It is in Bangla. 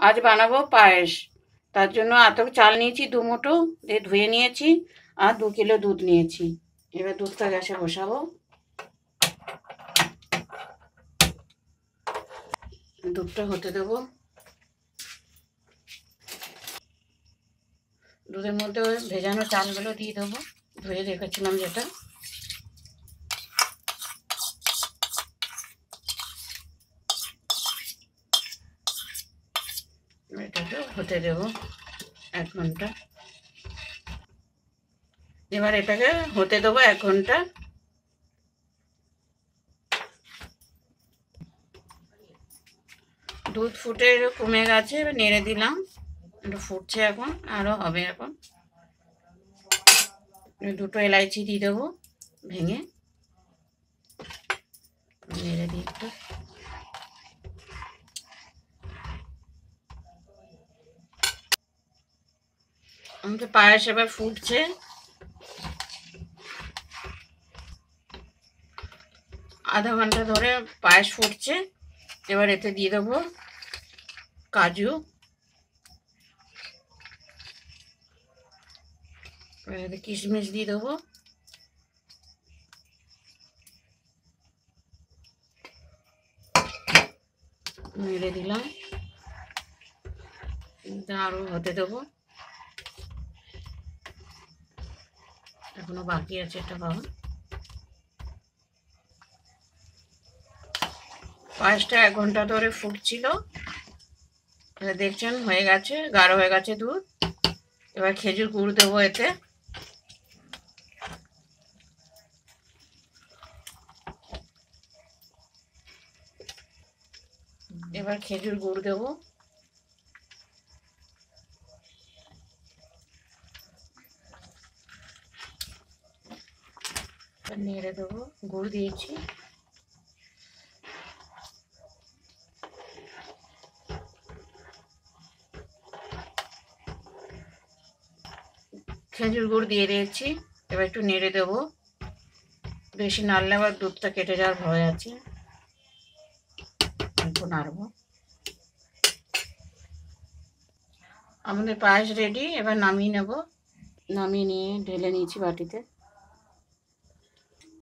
আজ বানাবো পায়েস। তার জন্য এত চাল নিয়েছি দু মুঠো, দিয়ে ধুয়ে নিয়েছি, আর দু কিলো দুধ নিয়েছি। এবার দুধটা গ্যাসে বসাবো। দুধটা হতে দেবো। দুধের মধ্যে ভেজানো চালগুলো দিয়ে দেবো। ধুয়ে রেখেছিলাম যেটা। এটাকে হতে দেবো এক ঘণ্টা। এবার এটাকে হতে দেবো এক ঘণ্টা। দুধ ফুটে কমে গেছে, এবার নেড়ে দিলাম। একটু ফুটছে এখন আরও হবে এখন। দুটো এলাইচি দিয়ে দেবো ভেঙে। নেড়ে দিই একটু আমাদের পায়েস এবার ফুটছে। আধা ঘণ্টা ধরে পায়েস ফুটছে। এবার এতে দিয়ে দেবো কাজু। কিশমিশ দিয়ে দেবো। মেরে দিলাম। আরও হতে দেবো। এখনও বাকি আছে এটা পাওয়া পায়েসটা এক ঘণ্টা ধরে ফুটছিল। দেখছেন, হয়ে গেছে, গাঢ় হয়ে গেছে দুধ। এবার খেজুর গুড় দেবো এতে। এবার খেজুর গুড় দেবো। নেড়ে দেবো, গুড় দিয়েছি। খেজুর গুড় দিয়ে দিয়েছি, এবার একটু নেড়ে দেবো। বেশি নাড়লে আবার দুধটা কেটে যাওয়ার ভয় আছে। নাড়বো। আমাদের পায়েস রেডি এবার নামিয়ে নেব। নামিয়ে নিয়ে ঢেলে নিয়েছি বাটিতে।